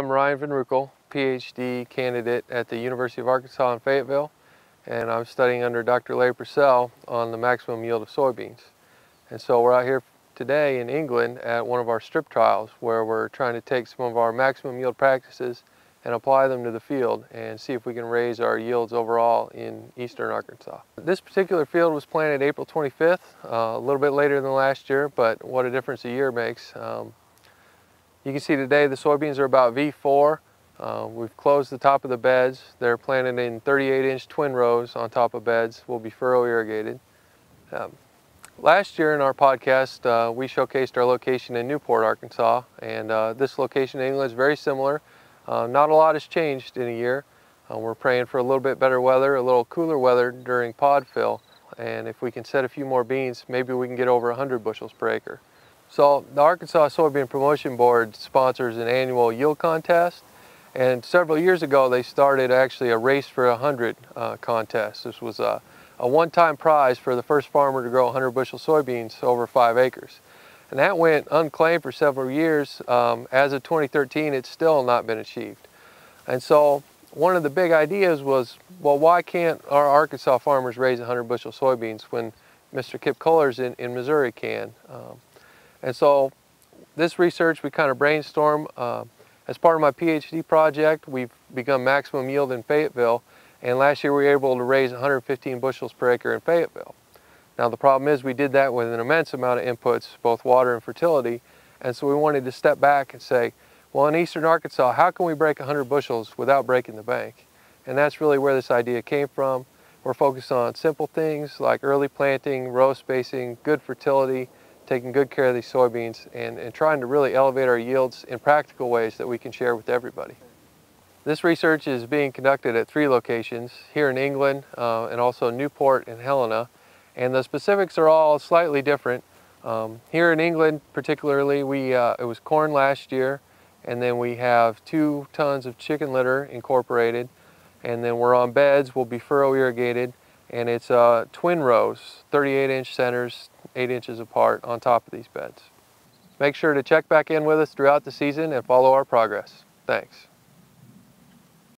I'm Ryan Van Roekel, PhD candidate at the University of Arkansas in Fayetteville, and I'm studying under Dr. Larry Purcell on the maximum yield of soybeans. And so we're out here today in England at one of our strip trials where we're trying to take some of our maximum yield practices and apply them to the field and see if we can raise our yields overall in eastern Arkansas. This particular field was planted April 25th, uh, a little bit later than last year, but what a difference a year makes. Um, you can see today the soybeans are about V4. Uh, we've closed the top of the beds. They're planted in 38 inch twin rows on top of beds. Will be furrow irrigated. Um, last year in our podcast, uh, we showcased our location in Newport, Arkansas, and uh, this location in England is very similar. Uh, not a lot has changed in a year. Uh, we're praying for a little bit better weather, a little cooler weather during pod fill, and if we can set a few more beans, maybe we can get over 100 bushels per acre. So the Arkansas Soybean Promotion Board sponsors an annual yield contest and several years ago they started actually a race for 100 uh, contest. This was a, a one-time prize for the first farmer to grow 100 bushel soybeans over five acres. And that went unclaimed for several years. Um, as of 2013 it's still not been achieved. And so one of the big ideas was, well why can't our Arkansas farmers raise 100 bushel soybeans when Mr. Kip Cullers in, in Missouri can? Um, and so this research, we kind of brainstorm. Uh, as part of my PhD project, we've begun maximum yield in Fayetteville, and last year we were able to raise 115 bushels per acre in Fayetteville. Now the problem is we did that with an immense amount of inputs, both water and fertility, and so we wanted to step back and say, well in eastern Arkansas, how can we break 100 bushels without breaking the bank? And that's really where this idea came from. We're focused on simple things like early planting, row spacing, good fertility, taking good care of these soybeans and, and trying to really elevate our yields in practical ways that we can share with everybody. This research is being conducted at three locations, here in England uh, and also Newport and Helena. And the specifics are all slightly different. Um, here in England particularly, we, uh, it was corn last year, and then we have two tons of chicken litter incorporated, and then we're on beds, we'll be furrow irrigated, and it's uh, twin rows, 38 inch centers, 8 inches apart on top of these beds. Make sure to check back in with us throughout the season and follow our progress. Thanks.